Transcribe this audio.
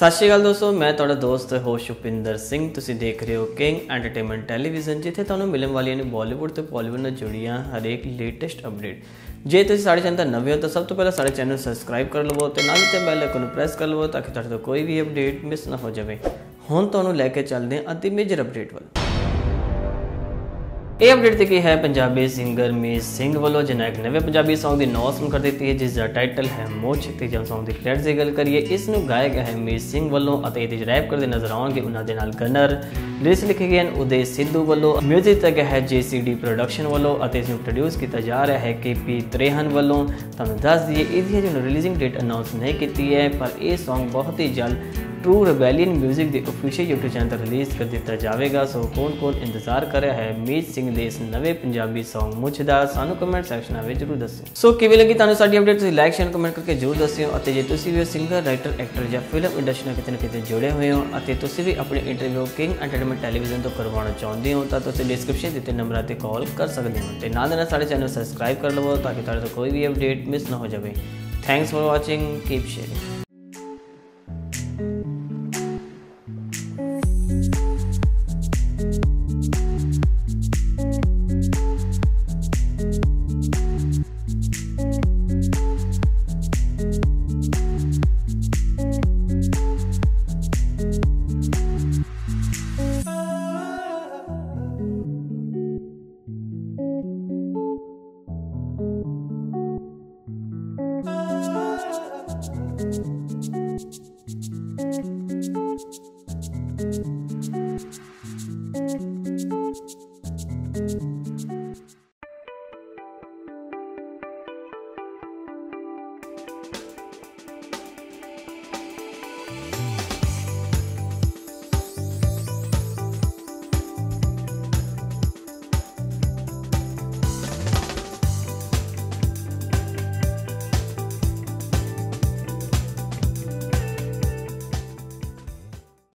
ਸਤਿ ਸ਼੍ਰੀ ਅਕਾਲ ਦੋਸਤੋ, ਮੈਂ ਤੁਹਾਡਾ ਦੋਸਤ ਹੋਸ਼ ਉਪਿੰਦਰ ਸਿੰਘ। ਤੁਸੀਂ ਦੇਖ ਰਹੇ ਹੋ ਕਿੰਗ ਐਂਟਰਟੇਨਮੈਂਟ ਟੈਲੀਵਿਜ਼ਨ, ਜਿੱਥੇ ਤੁਹਾਨੂੰ ਮਿਲਣ ਵਾਲੀਆਂ ਨੇ ਬਾਲੀਵੁੱਡ ਤੇ ਬਾਲੀਵੁੱਡ ਨਾਲ ਜੁੜੀਆਂ ਹਰੇਕ ਲੇਟੈਸਟ ਅਪਡੇਟ। ਜੇ ਤੁਸੀਂ ਸਾਡੇ ਚੈਨਲ ਤੇ ਨਵੇਂ ਹੋ, ਤਾਂ ਸਭ ਤੋਂ ਪਹਿਲਾਂ ਸਾਡੇ ਚੈਨਲ ਨੂੰ ਸਬਸਕ੍ਰਾਈਬ ਕਰ ਲਵੋ ਤੇ ਨਾਲ ਹੀ ਤੇ ਬੈਲ ਆਈਕਨ ਨੂੰ ਪ੍ਰੈਸ ਕਰ ਲਵੋ ਤਾਂ ਕਿ ਤੁਹਾਡੇ ਤੋਂ ਕੋਈ ਵੀ ਅਪਡੇਟ ਮਿਸ ਨਾ ਹੋ ਜਾਵੇ। ਹੁਣ ਤੁਹਾਨੂੰ ਲੈ ਕੇ ਚੱਲਦੇ ਹਾਂ ਅਤੀ ਮੇਜਰ ਅਪਡੇਟ ਵੱਲ। ਇਹ ਅਪਡੇਟ ਤੇ ਕੀ ਹੈ? ਪੰਜਾਬੀ ਸਿੰਗਰ ਮੀਤ ਸਿੰਘ ਵੱਲੋਂ ਜਿਨ੍ਹਾਂ ਨਵੇਂ ਪੰਜਾਬੀ Song ਦੀ ਅਨਾਉਂਸਮੈਂਟ ਕਰ ਦਿੱਤੀ ਹੈ, ਜਿਸ ਦਾ ਟਾਈਟਲ ਹੈ ਮੋਚ ਤੇ ਜਦ Song ਦੀ ਕ੍ਰੈਡਿਟਸ ਦੀ ਗੱਲ ਕਰੀਏ, ਇਸ ਨੂੰ ਗਾਇਕ ਹੈ ਮੀਤ ਸਿੰਘ ਵੱਲੋਂ ਅਤੇ ਇਹਦੇ ਰੈਪ ਕਰਦੇ ਨਜ਼ਰ ਆਉਣਗੇ ਉਹਨਾਂ ਦੇ ਨਾਲ ਗਨਰ। ਲਿਰਿਕਸ ਲਿਖੇ ਗਏ ਹਨ, ਉਦੇ ਸਿੱਧੂ ਵੱਲੋਂ 뮤직 ਤੇ ਗਿਆ ਹੈ JCD ਪ੍ਰੋਡਕਸ਼ਨ ਵੱਲੋਂ ਅਤੇ ਇਸ ਨੂੰ ਪ੍ਰੋਡਿਊਸ ਕੀਤਾ ਜਾ ਰਿਹਾ ਹੈ KP ਤ੍ਰੇਹਨ ਵੱਲੋਂ। ਤੁਹਾਨੂੰ ਦੱਸ ਦਈਏ ਇਹਦੀ ਹਜੇ ਰਿਲੀਜ਼ਿੰਗ ਡੇਟ ਅਨਾਉਂਸ ਨਹੀਂ ਕੀਤੀ ਹੈ, ਪਰ ਇਹ Song ਬਹੁਤ ਹੀ ਜਲਦ ਟਰੂ रेबेलियन म्यूजिक ਦੇ ऑफिशियल YouTube ਚੈਨਲ ਤੇ ਰਿਲੀਜ਼ ਕਰ ਦਿੱਤਾ ਜਾਵੇਗਾ। ਸੋ ਕੌਣ ਕੌਣ ਇੰਤਜ਼ਾਰ ਕਰ ਰਿਹਾ ਹੈ, ਮੀਤ ਸਿੰਘ ਦੇ ਇਸ ਨਵੇਂ ਪੰਜਾਬੀ Song ਮੁੱਛ ਦਾ ਸਾਨੂੰ ਕਮੈਂਟ ਸੈਕਸ਼ਨ ਵਿੱਚ ਜਰੂਰ ਦੱਸਿਓ। ਸੋ ਕਿਵੇਂ ਲੱਗੀ ਤੁਹਾਨੂੰ ਸਾਡੀ ਅਪਡੇਟ ਤੁਸੀਂ ਲਾਈਕ ਸ਼ੇਅਰ ਕਮੈਂਟ ਕਰਕੇ ਜਰੂਰ ਦੱਸਿਓ। ਅਤੇ ਜੇ ਤੁਸੀਂ ਵੀ ਸਿੰਗਰ ਰਾਈਟਰ ਐਕਟਰ ਜਾਂ ਫਿਲਮ ਇੰਡਸਟਰੀ ਨਾਲ ਕਿਤੇ ਨਾ ਕਿਤੇ ਜੁੜੇ ਹੋਏ ਹੋ ਅਤੇ ਤੁਸੀਂ ਵੀ ਆਪਣੇ ਇੰਟਰਵਿਊ ਕਿੰਗ ਐਂਟਰਟੇਨਮੈਂਟ ਟੈਲੀਵਿਜ਼ਨ ਤੋਂ ਕਰਵਾਉਣਾ ਚਾਹੁੰਦੇ ਹੋ, ਤਾਂ ਤੁਸੀਂ ਡਿਸਕ੍ਰਿਪਸ਼ਨ ਦਿੱਤੇ ਨੰਬਰਾਂ ਤੇ ਕਾਲ ਕਰ ਸਕਦੇ ਹੋ। ਤੇ ਨਾਲ ਦੇ ਨਾਲ ਸਾਡੇ ਚੈਨਲ ਸਬਸਕ੍ਰਾਈਬ ਕਰ ਲਵੋ, ਤਾਂ ਕਿ ਤੁਹਾਡੇ ਤੋਂ ਕੋਈ ਵੀ ਅਪਡੇਟ ਮਿਸ ਨਾ ਹੋ ਜਾਵੇ। Thanks for watching keep sharing